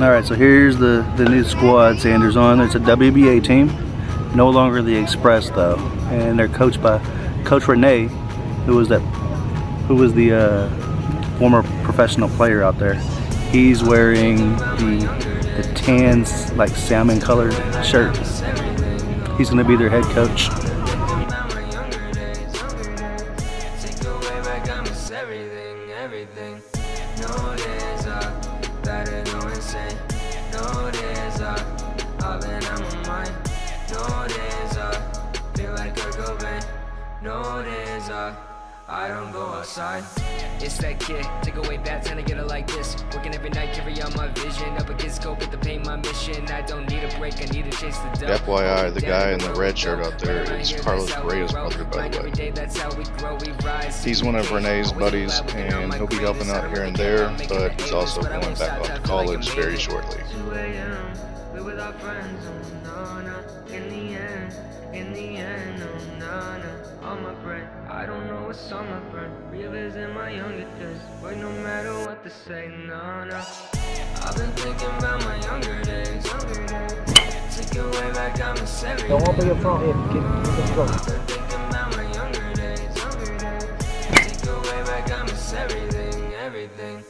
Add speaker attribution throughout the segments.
Speaker 1: All right, so here's the, the new squad Xander's on. It's a WBA team, no longer the Express though. And they're coached by Coach Renee, who was that, who was the uh, former professional player out there. He's wearing the, the tan, like salmon colored shirt. He's gonna be their head coach.
Speaker 2: Uh, I don't go outside. It's that kid, take away bad time to get it like this. Working every night, carry out my vision. Up against scope with the pain, my mission. I don't need a break, I need to chase the
Speaker 3: dub. FYI, the guy in the red shirt out there is Carlos Correa's brother, by the way. He's one of Renee's buddies, and he'll be helping out here and there, but he's also going back off to college very shortly. I don't know what's on my brain. Realizing my younger days. But no matter what they say, no, no. I've been thinking about my younger days. Younger days. Take way back, I'm a seven. Don't open your front here. Keep, go. I've been thinking about my younger days. Younger days. Take way back, I miss everything, everything.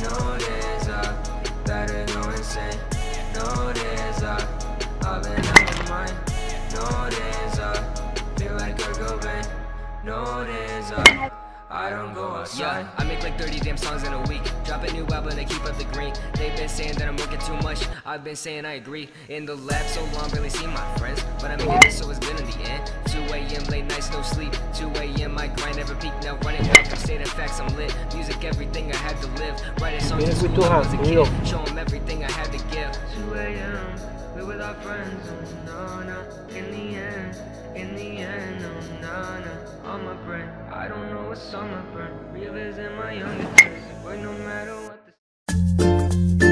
Speaker 3: No days are better, go insane. No days are. I've been out of mind. No days are. No days off. I don't go outside. Yeah, I make like 30 damn songs in a week. Drop a new album to keep up the green. They've been saying that I'm working too much. I've been saying I agree. In the lab so long, barely see my friends. But I'm making it so it's good in the end. 2 a.m. late nights, no sleep. 2 a.m. my grind never peak. Now running back from state facts, I'm lit. Music, everything I had to live. Writing songs since when I was a kid. Show them everything I had to give. 2 a.m. We with our friends. No, no. In the brain. I don't know what's on my brain. Realizing my younger days, but no matter what the